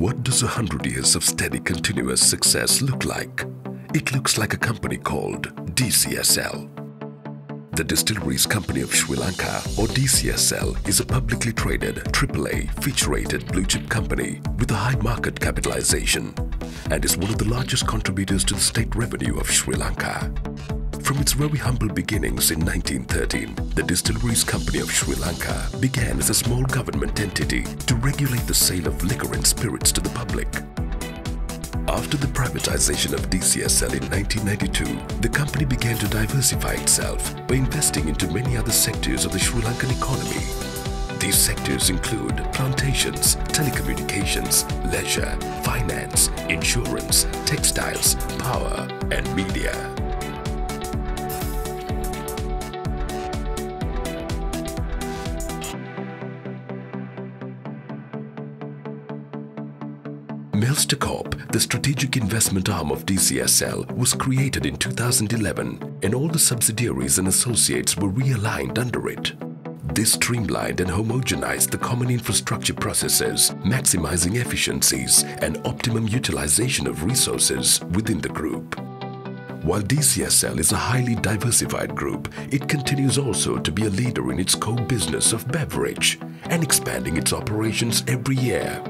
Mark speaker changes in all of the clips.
Speaker 1: What does a hundred years of steady continuous success look like? It looks like a company called DCSL. The Distilleries Company of Sri Lanka or DCSL is a publicly traded AAA Fitch-rated blue chip company with a high market capitalization and is one of the largest contributors to the state revenue of Sri Lanka. From its very humble beginnings in 1913, the Distilleries Company of Sri Lanka began as a small government entity to regulate the sale of liquor and spirits to the public. After the privatization of DCSL in 1992, the company began to diversify itself by investing into many other sectors of the Sri Lankan economy. These sectors include plantations, telecommunications, leisure, finance, insurance, textiles, power and media. Melstacorp, the strategic investment arm of DCSL, was created in 2011 and all the subsidiaries and associates were realigned under it. This streamlined and homogenized the common infrastructure processes, maximizing efficiencies and optimum utilization of resources within the group. While DCSL is a highly diversified group, it continues also to be a leader in its core business of beverage and expanding its operations every year.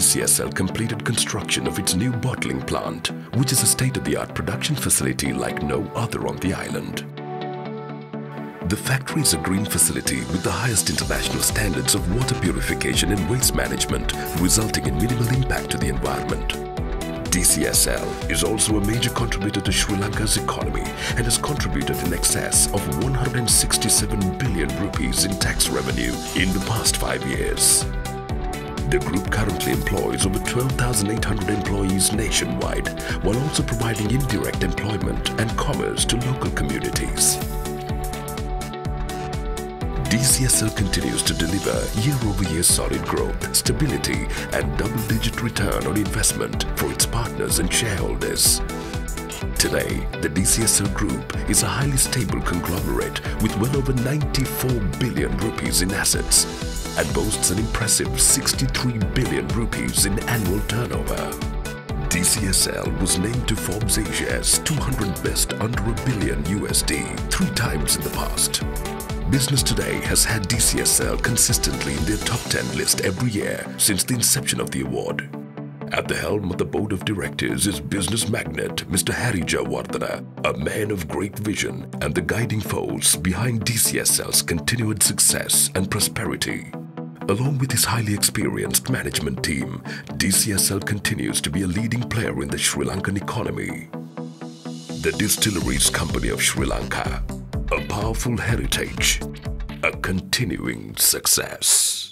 Speaker 1: DCSL completed construction of its new bottling plant, which is a state-of-the-art production facility like no other on the island. The factory is a green facility with the highest international standards of water purification and waste management, resulting in minimal impact to the environment. DCSL is also a major contributor to Sri Lanka's economy and has contributed in excess of 167 billion rupees in tax revenue in the past five years. The group currently employs over 12,800 employees nationwide, while also providing indirect employment and commerce to local communities. DCSL continues to deliver year-over-year solid growth, stability and double-digit return on investment for its partners and shareholders. Today, the DCSL Group is a highly stable conglomerate with well over 94 billion rupees in assets and boasts an impressive 63 billion rupees in annual turnover. DCSL was named to Forbes Asia's 200 best under a billion USD three times in the past. Business Today has had DCSL consistently in their top 10 list every year since the inception of the award. At the helm of the board of directors is business magnate Mr. Harry Jayawardena, a man of great vision and the guiding force behind DCSL's continued success and prosperity. Along with his highly experienced management team, DCSL continues to be a leading player in the Sri Lankan economy. The Distilleries Company of Sri Lanka, a powerful heritage, a continuing success.